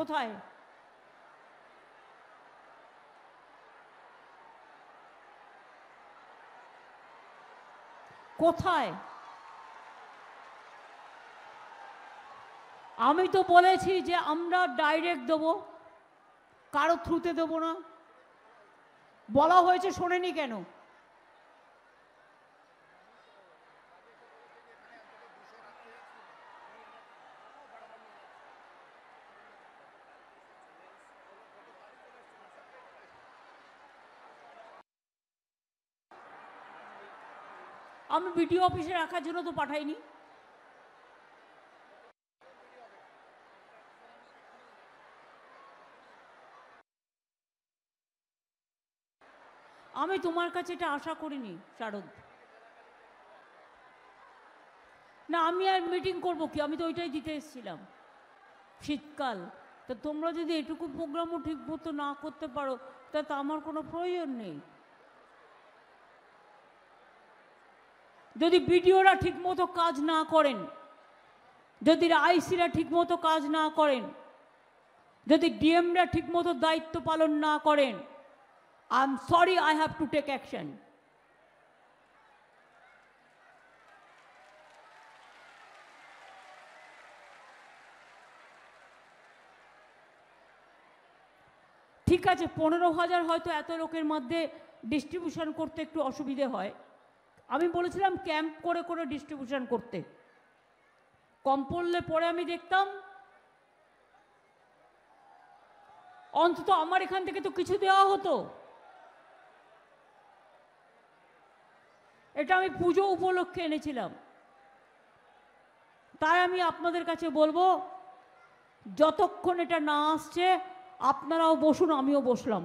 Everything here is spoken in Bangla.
কোথায়? কোথায়? আমি তো বলেছি যে আমরা ডাইরেক্ট দেবো। কারও থ্রুতে দেবো না। বলা হয়েছে শোনেনি কেন? আমি বিডিও অফিসে রাখার জন্য তো পাঠাইনি। আমি তোমার কাছে এটা আশা করিনি, শারদ। না, আমি আর মিটিং করব কি? আমি তো ওইটাই দিতে এসেছিলাম। শীতকাল। তা তোমরা যদি এটুকু প্রোগ্রামও ঠিক মতো না করতে পারো, তা তো আমার কোনো প্রয়োজন নেই। যদি বিডিওরা ঠিকমতো কাজ না করেন, যদি আইসিরা ঠিকমতো কাজ না করেন, যদি ডিএমরা ঠিকমতো দায়িত্ব পালন না করেন I am sorry I have to take action ঠিক আছে, পনেরো হাজার হয়তো এত লোকের মধ্যে ডিস্ট্রিবিউশন করতে একটু অসুবিধে হয়। আমি বলেছিলাম ক্যাম্প করে করে ডিস্ট্রিবিউশন করতে। কম পড়লে পরে আমি দেখতাম, অন্তত আমার এখান থেকে তো কিছু দেওয়া হতো। এটা আমি পুজো উপলক্ষে এনেছিলাম। তাই আমি আপনাদের কাছে বলব, যতক্ষণ এটা না আসছে, আপনারাও বসুন, আমিও বসলাম।